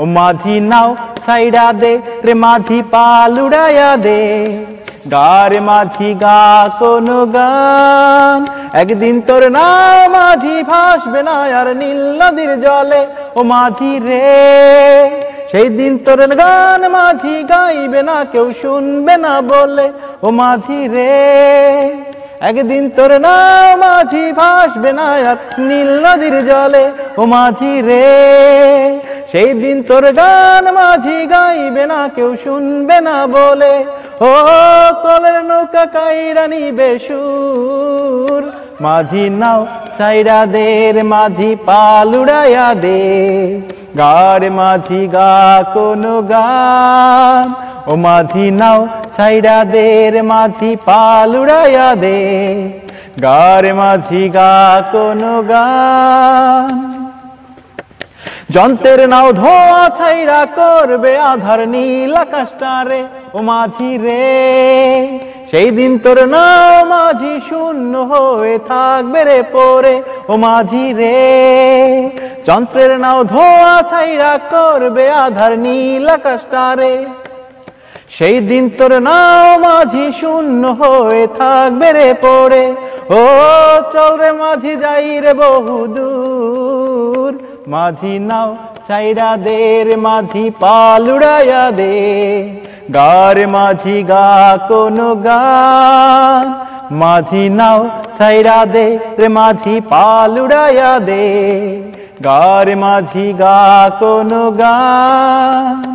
ও মাঝি নাও সাইডা দে রে মাঝি পালুড়াইয়া দে। গারে মাঝি গা কোনো গান। একদিন তোর না মাঝি ভাসবে না আর নীল নদীর জলে। ও মাঝি রে, সেই দিন তোর গান মাঝি গাইবে না, কেউ শুনবে না বলে। ও মাঝি রে, একদিন তোর না মাঝি ভাসবে না আর নীল নদীর জলে। ও মাঝি রে সেই দিন তোর গান মাঝি গাইবে না, কেউ শুনবে না বলে। ও কলের নৌকা কাইরা নিবে সুর। মাঝি নাও চাইরা দের মাঝি পালুড়াইয়া দে। গাড় মাঝি গা কোনো গান। ও মাঝি নাও ছাইরা দের মাঝি পালুড়াইয়া দে। গার মাঝি গা কোনো গান। যন্ত্রের নাও ধোয়া ছাইরা করবে আধার নীল আকাশটারে ও মাঝি রে। সেই দিন তোর নাও মাঝি শূন্য হয়ে থাকবে রে পরে, ও মাঝি রে। যন্ত্রের নাও ধোয়া ছাইরা করবে আধার নীল আকাশটারে সেই দিন তোর নাও মাঝি শূন্য হয়ে থাকবে রে পরে, ও চল রে মাঝি যাই রে বহুদূর। মাঝি নাও, চাইরা দের মাঝি পালুড়াইয়া দে। গার মাঝি গা কোনো গান মাঝি নাও, চাইরা দে রে মাঝি পালুড়াইয়া দে। গার মাঝি গা কোনো গান